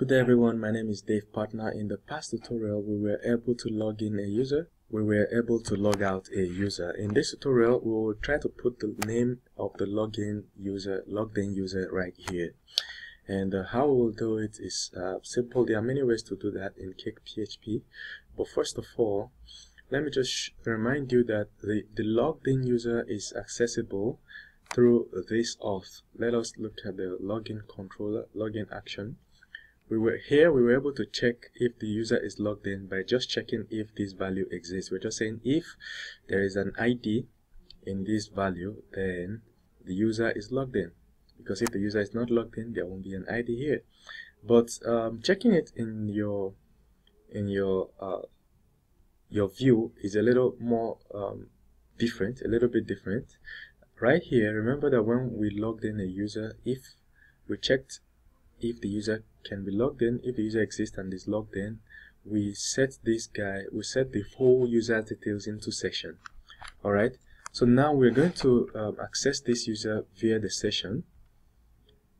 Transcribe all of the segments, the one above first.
Good day everyone, my name is Dave Partner. In the past tutorial, we were able to log in a user. We were able to log out a user. In this tutorial, we will try to put the name of the login user, logged in user right here. And uh, how we'll do it is uh, simple. There are many ways to do that in Cake PHP. But first of all, let me just remind you that the, the logged in user is accessible through this auth. Let us look at the login controller, login action we were here we were able to check if the user is logged in by just checking if this value exists. We're just saying if there is an id in this value then the user is logged in. Because if the user is not logged in there won't be an id here. But um, checking it in your in your uh, your view is a little more um, different a little bit different. Right here remember that when we logged in a user if we checked if the user can be logged in. If the user exists and is logged in we set this guy we set the whole user details into session. All right? So now we're going to um, access this user via the session.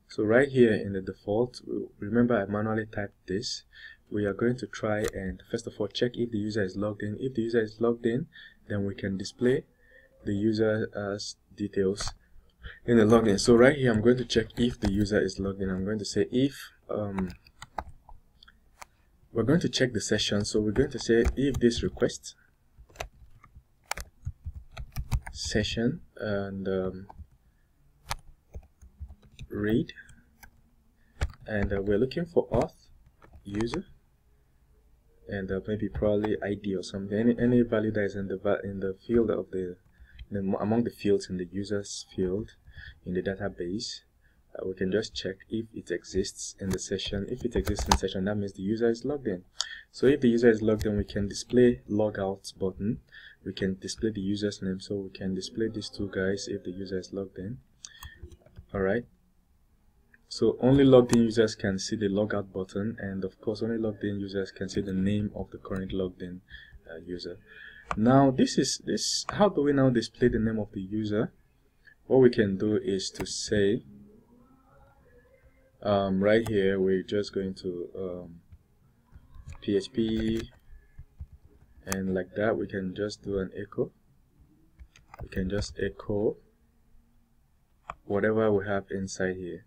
So right here in the default remember I manually typed this. We are going to try and first of all check if the user is logged in. If the user is logged in then we can display the user's details in the login. So right here I'm going to check if the user is logged in. I'm going to say if um, we're going to check the session. So we're going to say if this request session and um, read and uh, we're looking for auth user and uh, maybe probably ID or something. Any, any value that is in the in the field of the, the among the fields in the users field in the database uh, we can just check if it exists in the session. If it exists in session that means the user is logged in. So if the user is logged in we can display logout button. We can display the user's name. So we can display these two guys if the user is logged in. All right. So only logged in users can see the logout button. And of course only logged in users can see the name of the current logged in uh, user. Now this is this how do we now display the name of the user? What we can do is to say um, right here we're just going to um, PHP and like that we can just do an echo. We can just echo whatever we have inside here.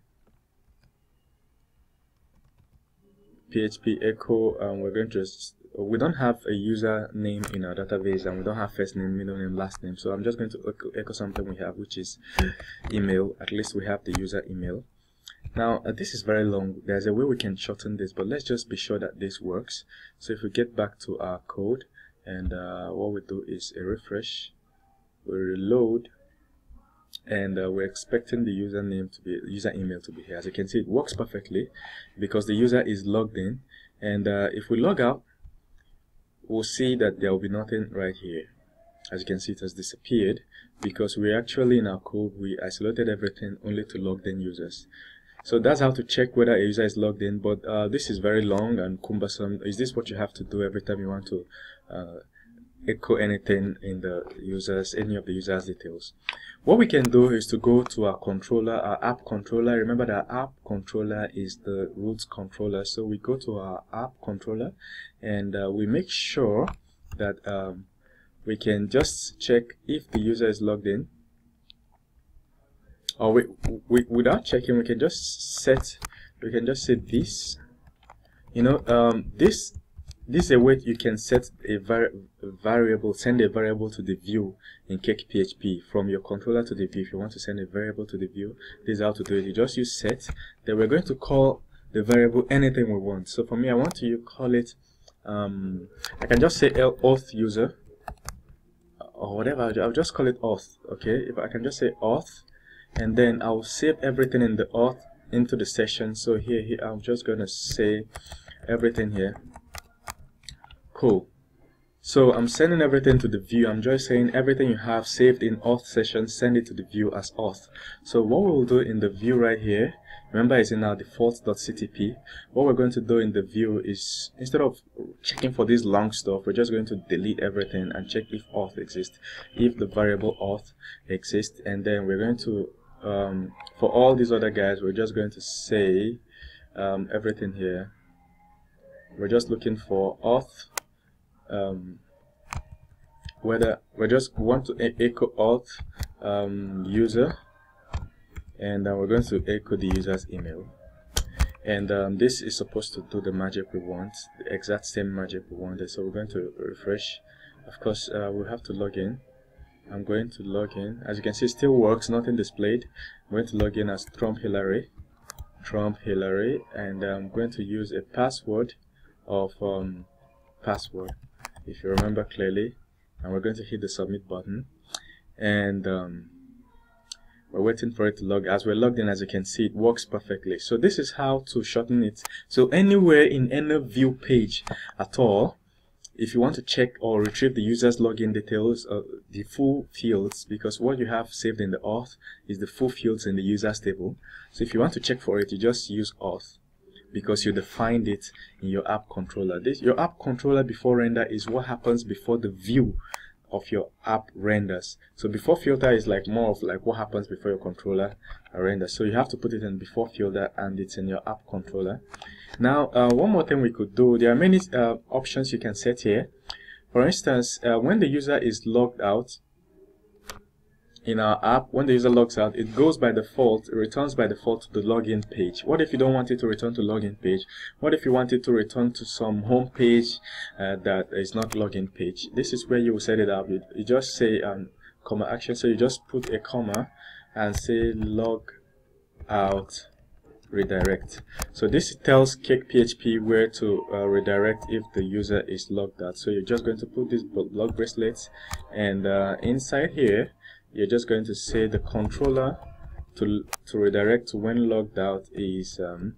PHP echo and we're going to just we don't have a user name in our database and we don't have first name middle name last name. So I'm just going to echo something we have which is email. At least we have the user email now, uh, this is very long. There's a way we can shorten this, but let's just be sure that this works. So if we get back to our code, and uh, what we do is a refresh, we reload, and uh, we're expecting the username to be user email to be here. As you can see, it works perfectly because the user is logged in. And uh, if we log out, we'll see that there will be nothing right here. As you can see, it has disappeared because we actually in our code we isolated everything only to logged in users. So that's how to check whether a user is logged in, but uh, this is very long and cumbersome. Is this what you have to do every time you want to uh, echo anything in the users, any of the users details? What we can do is to go to our controller, our app controller. Remember that app controller is the root controller. So we go to our app controller and uh, we make sure that um, we can just check if the user is logged in we, we without checking we can just set we can just set this. You know um, this this is a way you can set a, var variable send a variable to the view in cake php from your controller to the view. If you want to send a variable to the view this is how to do it. You just use set. Then we're going to call the variable anything we want. So for me i want to call it um, i can just say auth user or whatever. I'll just call it auth okay? If i can just say auth and then I'll save everything in the auth into the session. So here, here I'm just gonna say everything here. Cool. So I'm sending everything to the view. I'm just saying everything you have saved in auth session send it to the view as auth. So what we'll do in the view right here remember it's in our default.ctp what we're going to do in the view is instead of checking for this long stuff we're just going to delete everything and check if auth exists. If the variable auth exists and then we're going to um, for all these other guys we're just going to say um, everything here. We're just looking for auth um, whether we just want to echo auth um, user and uh, we're going to echo the user's email. And um, this is supposed to do the magic we want the exact same magic we wanted so we're going to refresh. Of course uh, we have to log in I'm going to log in. As you can see still works nothing displayed. I'm going to log in as Trump Hillary. Trump Hillary and I'm going to use a password of um, password if you remember clearly. And we're going to hit the submit button. And um, we're waiting for it to log. As we're logged in as you can see it works perfectly. So this is how to shorten it. So anywhere in any view page at all if you want to check or retrieve the user's login details uh, the full fields because what you have saved in the auth is the full fields in the users table. So if you want to check for it you just use auth because you defined it in your app controller. This your app controller before render is what happens before the view of your app renders. So before filter is like more of like what happens before your controller renders. So you have to put it in before filter and it's in your app controller now uh, one more thing we could do there are many uh, options you can set here for instance uh, when the user is logged out in our app, when the user logs out, it goes by default, it returns by default to the login page. What if you don't want it to return to login page? What if you want it to return to some home page uh, that is not login page? This is where you will set it up. You, you just say um, comma action, so you just put a comma and say log out redirect. So this tells Cake PHP where to uh, redirect if the user is logged out. So you're just going to put this log bracelets and uh, inside here you're just going to say the controller to, to redirect to when logged out is um,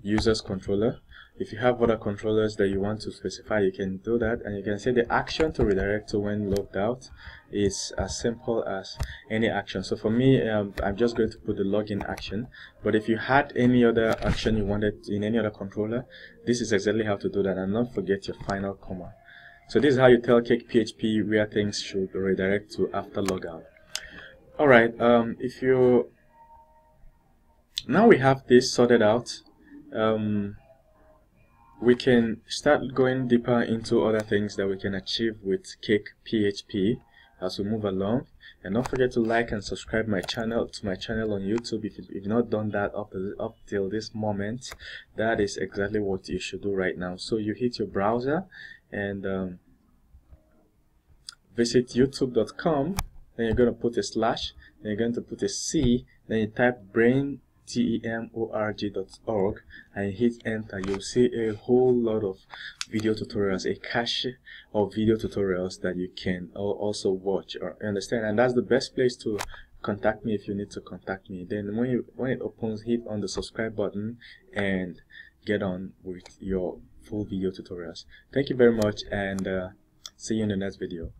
users controller if you have other controllers that you want to specify you can do that and you can say the action to redirect to when logged out. Is as simple as any action. So for me um, I'm just going to put the login action but if you had any other action you wanted in any other controller this is exactly how to do that and don't forget your final comma. So this is how you tell Cake PHP where things should redirect to after logout. Alright, um, if you... Now we have this sorted out, um, we can start going deeper into other things that we can achieve with Cake PHP as we move along. And don't forget to like and subscribe my channel to my channel on YouTube if, you, if you've not done that up, up till this moment. That is exactly what you should do right now. So you hit your browser and um, visit youtube.com then you're going to put a slash then you're going to put a C then you type brain temorg.org and hit enter you'll see a whole lot of video tutorials a cache of video tutorials that you can also watch or understand and that's the best place to contact me if you need to contact me. Then when you when it opens hit on the subscribe button and get on with your full video tutorials. Thank you very much and uh, see you in the next video